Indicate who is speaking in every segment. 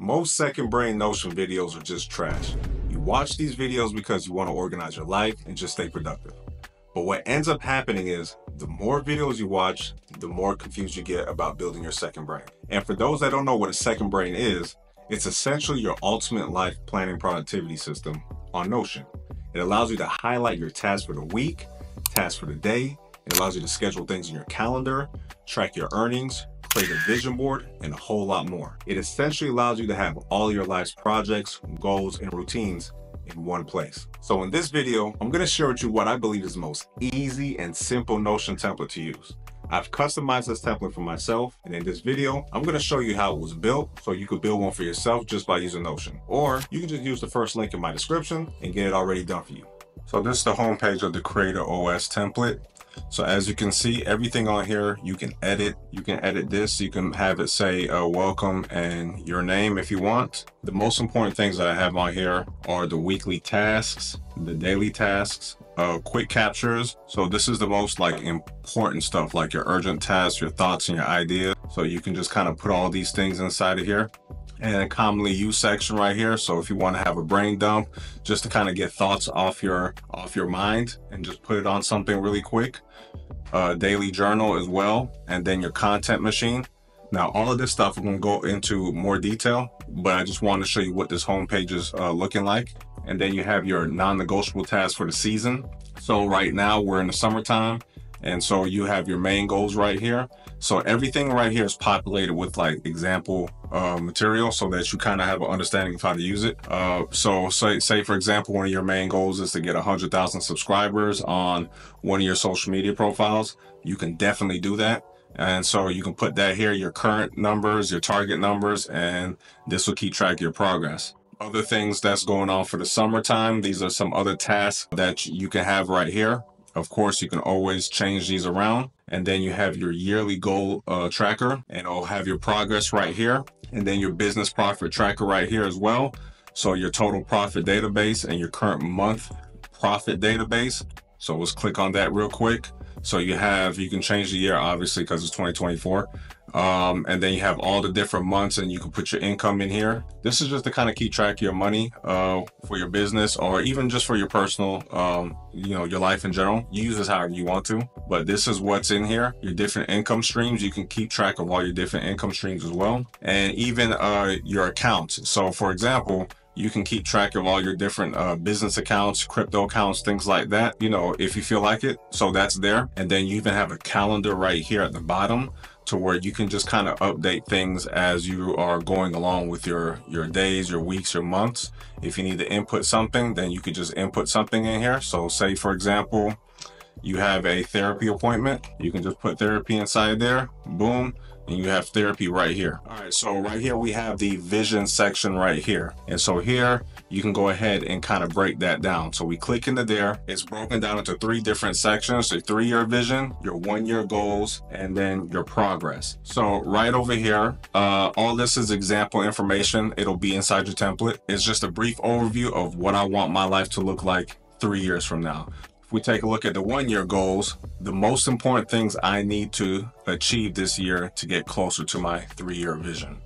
Speaker 1: Most second brain Notion videos are just trash. You watch these videos because you want to organize your life and just stay productive. But what ends up happening is the more videos you watch, the more confused you get about building your second brain. And for those that don't know what a second brain is, it's essentially your ultimate life planning productivity system on Notion. It allows you to highlight your tasks for the week, tasks for the day. It allows you to schedule things in your calendar, track your earnings, create a vision board, and a whole lot more. It essentially allows you to have all your life's projects, goals, and routines in one place. So in this video, I'm gonna share with you what I believe is the most easy and simple Notion template to use. I've customized this template for myself, and in this video, I'm gonna show you how it was built so you could build one for yourself just by using Notion. Or you can just use the first link in my description and get it already done for you. So this is the homepage of the Creator OS template. So as you can see, everything on here, you can edit. You can edit this. You can have it say uh, welcome and your name if you want. The most important things that I have on here are the weekly tasks, the daily tasks, uh, quick captures. So this is the most like important stuff, like your urgent tasks, your thoughts and your ideas. So you can just kind of put all these things inside of here and a commonly used section right here. So if you want to have a brain dump, just to kind of get thoughts off your off your mind and just put it on something really quick. Uh, daily journal as well, and then your content machine. Now, all of this stuff going to go into more detail, but I just want to show you what this homepage is uh, looking like. And then you have your non-negotiable tasks for the season. So right now we're in the summertime, and so you have your main goals right here. So everything right here is populated with like example uh, material so that you kind of have an understanding of how to use it. Uh, so say, say for example, one of your main goals is to get 100,000 subscribers on one of your social media profiles. You can definitely do that. And so you can put that here, your current numbers, your target numbers, and this will keep track of your progress. Other things that's going on for the summertime, these are some other tasks that you can have right here. Of course, you can always change these around. And then you have your yearly goal uh, tracker and it'll have your progress right here. And then your business profit tracker right here as well. So your total profit database and your current month profit database. So let's click on that real quick. So you have, you can change the year obviously because it's 2024. Um, and then you have all the different months and you can put your income in here. This is just to kind of keep track of your money uh, for your business or even just for your personal, um, you know, your life in general. You use this however you want to, but this is what's in here. Your different income streams. You can keep track of all your different income streams as well. And even uh, your accounts. So for example, you can keep track of all your different uh, business accounts, crypto accounts, things like that, you know, if you feel like it. So that's there. And then you even have a calendar right here at the bottom to where you can just kind of update things as you are going along with your your days your weeks your months. If you need to input something then you could just input something in here. So say for example you have a therapy appointment. You can just put therapy inside there. Boom and you have therapy right here. All right, so right here we have the vision section right here. And so here you can go ahead and kind of break that down. So we click into there. It's broken down into three different sections. So three-year vision, your one-year goals, and then your progress. So right over here, uh, all this is example information. It'll be inside your template. It's just a brief overview of what I want my life to look like three years from now we take a look at the one year goals, the most important things I need to achieve this year to get closer to my three year vision.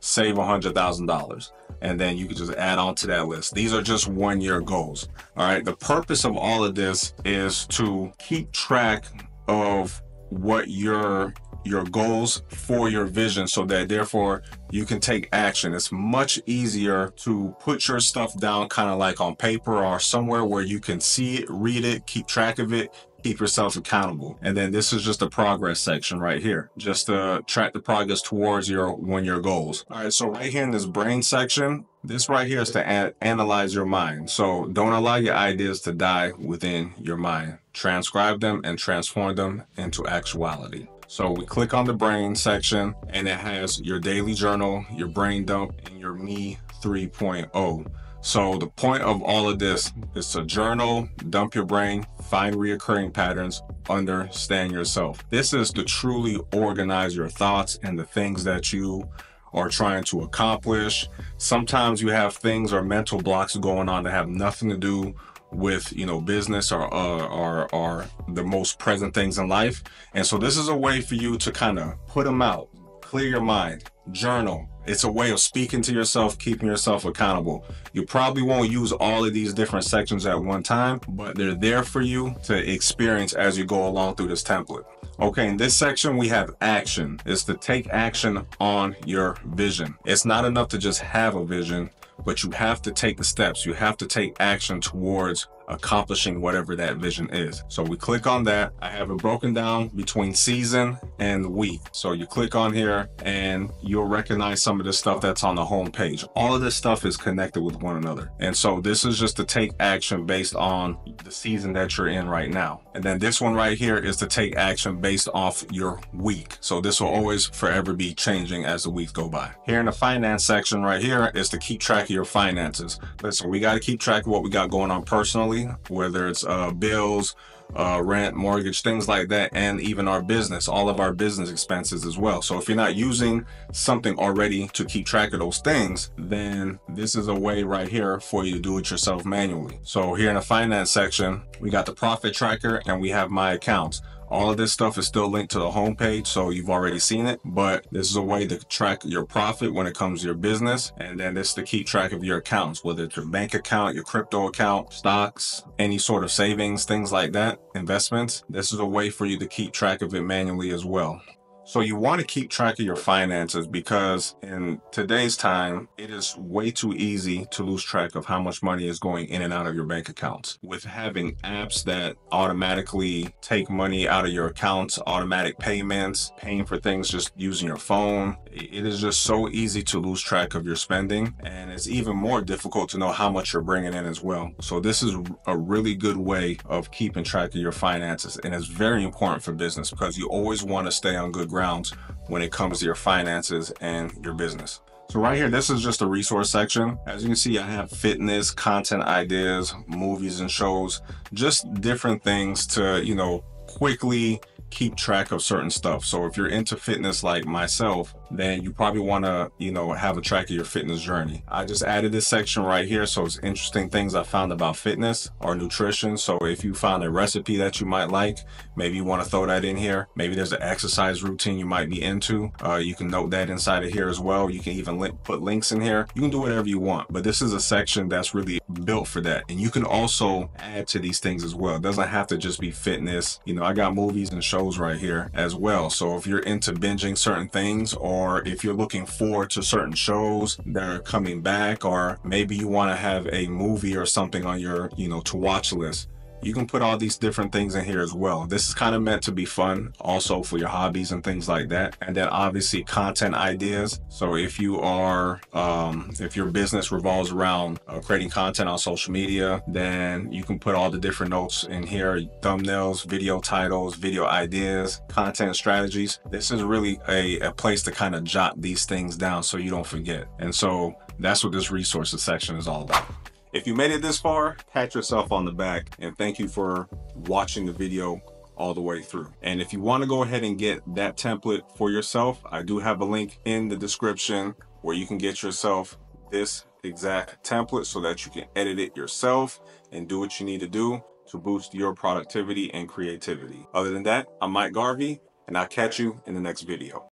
Speaker 1: Save $100,000. And then you can just add on to that list. These are just one year goals. All right. The purpose of all of this is to keep track of what your your goals for your vision so that therefore you can take action. It's much easier to put your stuff down kind of like on paper or somewhere where you can see it, read it, keep track of it, keep yourself accountable. And then this is just a progress section right here, just to track the progress towards your one year goals. All right, so right here in this brain section, this right here is to analyze your mind. So don't allow your ideas to die within your mind. Transcribe them and transform them into actuality. So we click on the brain section and it has your daily journal, your brain dump, and your me 3.0. So the point of all of this is to journal, dump your brain, find reoccurring patterns, understand yourself. This is to truly organize your thoughts and the things that you are trying to accomplish. Sometimes you have things or mental blocks going on that have nothing to do with you know business or or or the most present things in life and so this is a way for you to kind of put them out clear your mind journal It's a way of speaking to yourself, keeping yourself accountable. You probably won't use all of these different sections at one time, but they're there for you to experience as you go along through this template. Okay, in this section, we have action. It's to take action on your vision. It's not enough to just have a vision, but you have to take the steps. You have to take action towards accomplishing whatever that vision is. So we click on that. I have it broken down between season and week. So you click on here and you'll recognize some of the stuff that's on the home page. All of this stuff is connected with one another. And so this is just to take action based on the season that you're in right now. And then this one right here is to take action based off your week. So this will always forever be changing as the weeks go by. Here in the finance section right here is to keep track of your finances. Listen, we got to keep track of what we got going on personally whether it's uh, bills, uh, rent, mortgage, things like that, and even our business, all of our business expenses as well. So if you're not using something already to keep track of those things, then this is a way right here for you to do it yourself manually. So here in the finance section, we got the profit tracker and we have my accounts. All of this stuff is still linked to the homepage, so you've already seen it, but this is a way to track your profit when it comes to your business. And then this to keep track of your accounts, whether it's your bank account, your crypto account, stocks, any sort of savings, things like that, investments. This is a way for you to keep track of it manually as well. So you want to keep track of your finances because in today's time, it is way too easy to lose track of how much money is going in and out of your bank accounts. With having apps that automatically take money out of your accounts, automatic payments, paying for things just using your phone, it is just so easy to lose track of your spending. And it's even more difficult to know how much you're bringing in as well. So this is a really good way of keeping track of your finances. And it's very important for business because you always want to stay on good grounds when it comes to your finances and your business. So right here, this is just a resource section. As you can see, I have fitness, content ideas, movies and shows, just different things to, you know, quickly keep track of certain stuff. So if you're into fitness like myself, then you probably want to, you know, have a track of your fitness journey. I just added this section right here. So it's interesting things I found about fitness or nutrition. So if you found a recipe that you might like, maybe you want to throw that in here. Maybe there's an exercise routine you might be into. Uh, you can note that inside of here as well. You can even link, put links in here. You can do whatever you want, but this is a section that's really built for that. And you can also add to these things as well. It doesn't have to just be fitness. You know, I got movies and shows right here as well. So if you're into binging certain things or or if you're looking forward to certain shows that are coming back, or maybe you want to have a movie or something on your, you know, to watch list you can put all these different things in here as well. This is kind of meant to be fun also for your hobbies and things like that. And then obviously content ideas. So if you are, um, if your business revolves around uh, creating content on social media, then you can put all the different notes in here, thumbnails, video titles, video ideas, content strategies. This is really a, a place to kind of jot these things down so you don't forget. And so that's what this resources section is all about. If you made it this far, pat yourself on the back and thank you for watching the video all the way through. And if you want to go ahead and get that template for yourself, I do have a link in the description where you can get yourself this exact template so that you can edit it yourself and do what you need to do to boost your productivity and creativity. Other than that, I'm Mike Garvey and I'll catch you in the next video.